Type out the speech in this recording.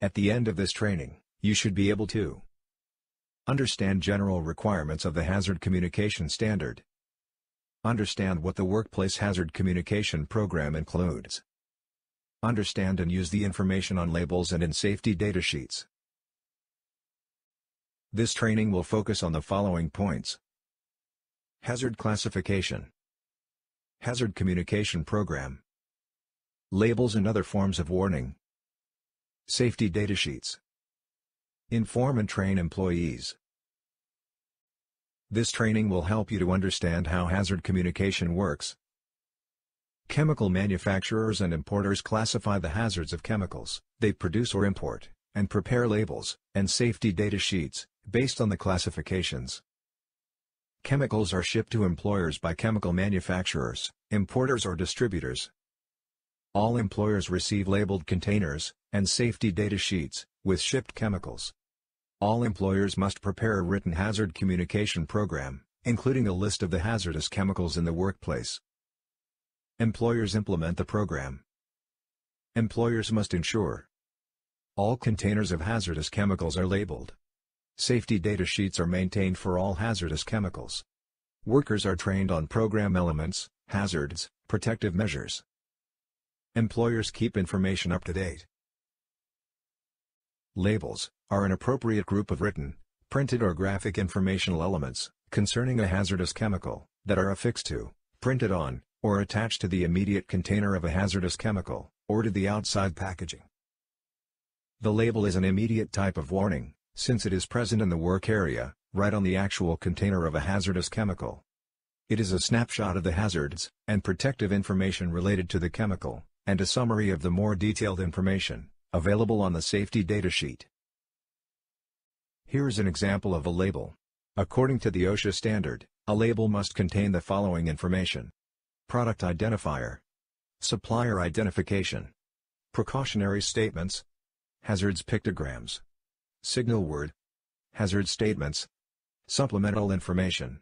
At the end of this training, you should be able to Understand general requirements of the Hazard Communication Standard. Understand what the Workplace Hazard Communication Program includes. Understand and use the information on labels and in safety data sheets. This training will focus on the following points. Hazard Classification Hazard Communication Program Labels and other forms of warning Safety data sheets Inform and train employees. This training will help you to understand how hazard communication works. Chemical manufacturers and importers classify the hazards of chemicals they produce or import, and prepare labels and safety data sheets based on the classifications. Chemicals are shipped to employers by chemical manufacturers, importers or distributors. All employers receive labeled containers and safety data sheets with shipped chemicals. All employers must prepare a written hazard communication program, including a list of the hazardous chemicals in the workplace. Employers implement the program. Employers must ensure all containers of hazardous chemicals are labeled. Safety data sheets are maintained for all hazardous chemicals. Workers are trained on program elements, hazards, protective measures. Employers keep information up to date. Labels are an appropriate group of written, printed or graphic informational elements concerning a hazardous chemical that are affixed to, printed on, or attached to the immediate container of a hazardous chemical, or to the outside packaging. The label is an immediate type of warning, since it is present in the work area, right on the actual container of a hazardous chemical. It is a snapshot of the hazards, and protective information related to the chemical, and a summary of the more detailed information, available on the safety data sheet. Here is an example of a label. According to the OSHA standard, a label must contain the following information. Product identifier. Supplier identification. Precautionary statements. Hazards pictograms. Signal word. Hazard statements. Supplemental information.